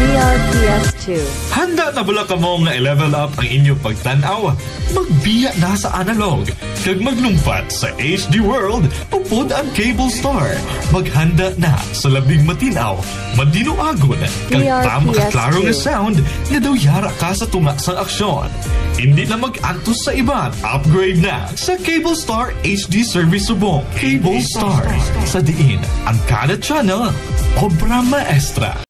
DRPS2. Handa na bala ka mo nga i-level up ang inyong pagtanaw? Magbiya na sa analog. Kag maglumpat sa HD World, upod ang Cable Star. Maghanda na sa labing matinaw, madinuagon, kag DRPS2. tama nga sound nga daw yara ka sa tunga sang aksyon. Hindi na mag-antos sa iba. Upgrade na sa Cable Star HD Service Subong. Cable Star. Sa diin, ang kada channel, obra maestra.